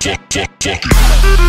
fuck, fuck, fuck it.